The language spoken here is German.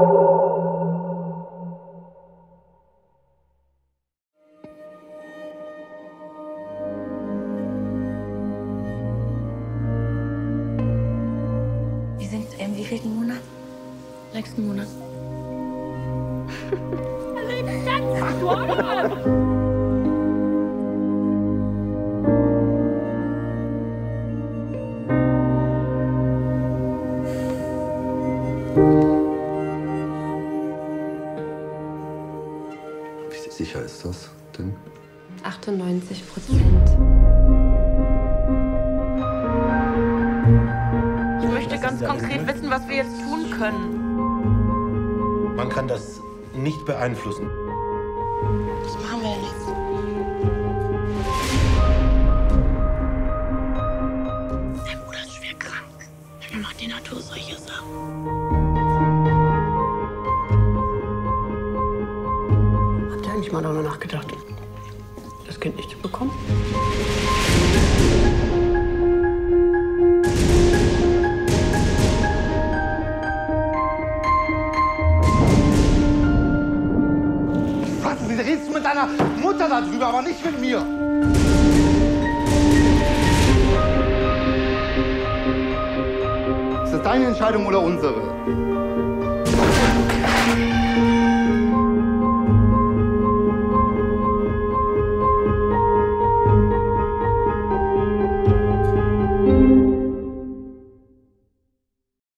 Wir sind im wievielten Monat? Nächsten Monat. Wie sicher ist das denn? 98 Prozent. Ich möchte ganz konkret wissen, was wir jetzt tun können. Man kann das nicht beeinflussen. Was machen wir denn jetzt? Dein Bruder ist schwer krank. Dann macht die Natur solche Sachen. Eigentlich mal darüber nachgedacht, das Kind nicht zu bekommen? Was? Sie redest mit deiner Mutter darüber, aber nicht mit mir. Ist das deine Entscheidung oder unsere?